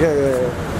yeah, yeah. yeah.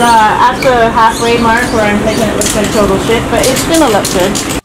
Uh, at the halfway mark where I'm thinking it looks like total shit, but it's gonna look good.